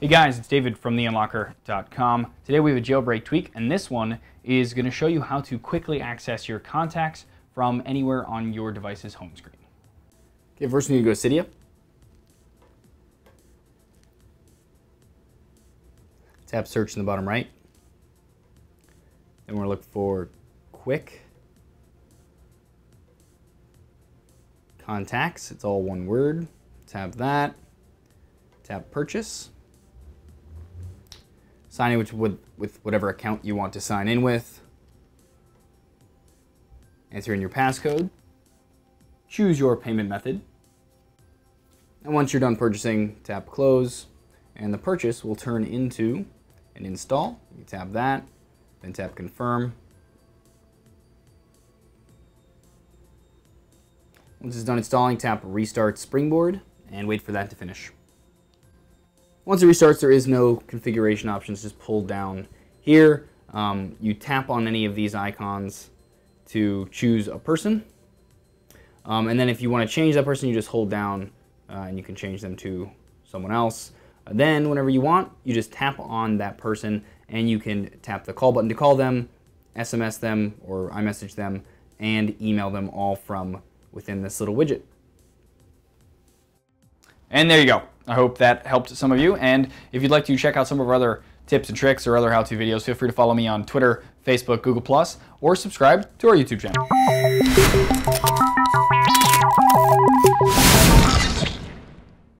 Hey guys, it's David from theunlockr.com. Today we have a jailbreak tweak, and this one is going to show you how to quickly access your contacts from anywhere on your device's home screen. Okay, first we need to go to Cydia. Tap search in the bottom right. Then we're going to look for quick contacts. It's all one word. Tap that. Tap purchase sign in with, with, whatever account you want to sign in with. Enter in your passcode. Choose your payment method. And once you're done purchasing, tap close, and the purchase will turn into an install. You tap that, then tap confirm. Once it's done installing, tap restart Springboard and wait for that to finish. Once it restarts, there is no configuration options, just pull down here. Um, you tap on any of these icons to choose a person. Um, and then if you want to change that person, you just hold down uh, and you can change them to someone else. Uh, then whenever you want, you just tap on that person and you can tap the call button to call them, SMS them or iMessage them, and email them all from within this little widget. And there you go. I hope that helped some of you. And if you'd like to check out some of our other tips and tricks or other how-to videos, feel free to follow me on Twitter, Facebook, Google+, or subscribe to our YouTube channel.